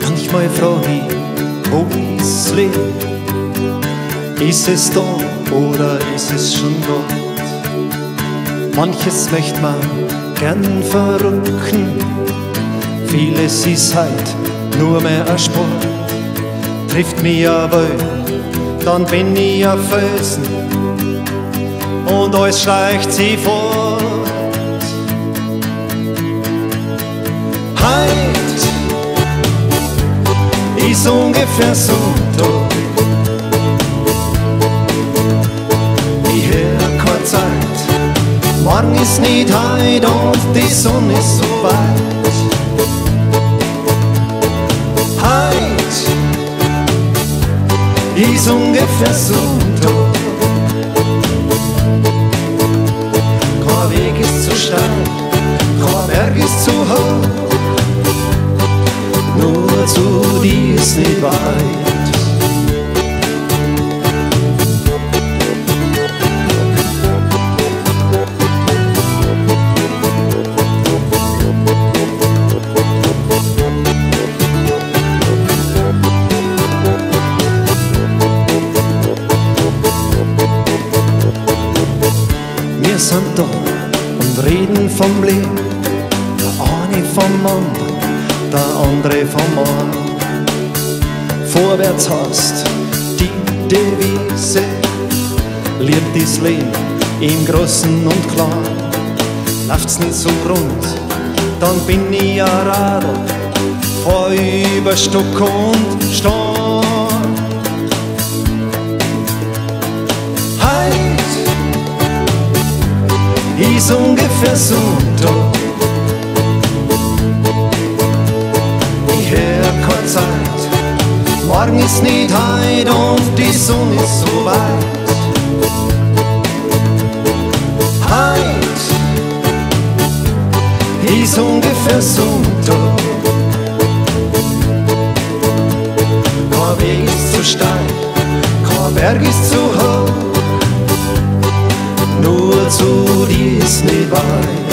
Manchmal frage ich, wo ist Leben? Ist es da oder ist es schon dort? Manches möchte man gern verrücken, vieles ist halt nur mehr ein Sport. Trifft mich aber, dann bin ich ein Felsen und alles schleicht sie fort. Heut ist ungefähr so tot. Morgen ist nicht heut und die Sonne ist so weit. Heut ist ungefähr so tot. Kein Weg ist zu steil, kein Berg ist zu hoch nur zu dir ist nicht weit. Wir sind da und reden vom Leben, der eine vom anderen der andere vom Morgen. Vorwärts hast die Devise, lebt das Leben im Großen und Kleinen. Läuft's nicht so rund, dann bin ich ein Radl, fahr über Stock und Stein. Ungefähr so tot. Zeit. Morgen ist nicht heut und die Sonne ist so weit. Heut ist ungefähr so tot. Kein Weg ist zu steil, kein Berg ist zu hoch. Nur zu dir ist nicht weit.